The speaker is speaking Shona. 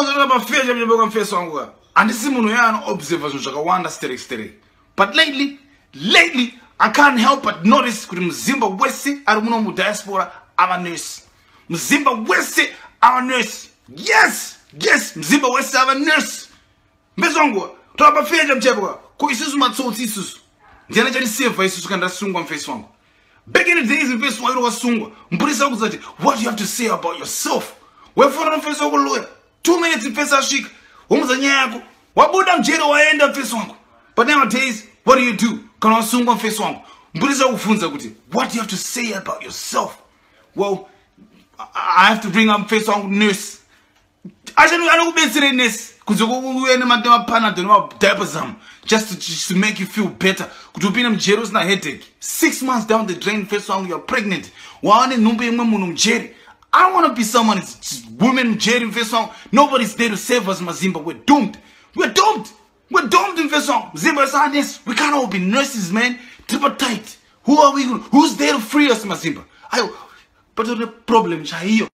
unozotoka mnyembe kwa mfesi wangu ka. Handisi munhu uya anoobserva zvinhu zvakawanda sterek sterek but lately lately i can't help but notice kuti muzimba wese ari muno mudiaspora ava nurse. Muzimba wese ava nurse. Yes yes muzimba wese ava nurse. Mfesi wangu toka mafeja mchepe ka. Ko isusu matsotsi isusu ndiana chatisevha isusu kana ndasungwa mfesi wangu? Back in the days mfesi wangu wakasungwa mupurisa wakuzati what do you have to say about yourself? Wefonera mfesi wako lawyer two minutes mfesi asvika womudza nyaya yako. Wabuda mjeri waenda mfesi wangu. But nowadays what do you do? Kana wasungwa mfesi wangu. Mupurisa wakubvunza kuti what you have to say about yourself? Well i have to bring up mfesi wangu nurse. Anokubetsere nesi kunze kwouye nemapanado nemadiapasam just to, to make you feel better. Kuti upinde mujeri usina headache. Six months down the drain first wangu youare pregnant. Wawa nenhumbi imwe munhu mujeri i don't want to be someone women mujeri mfesi wangu nobody's there to save us mazimba. We're doomed. We're doomed. We're doomed in wangu mzimba honest. we can't all be nurses man. Triple tight. Who are we? Who's there to free us mazimba? Ayo but the problem chaiyo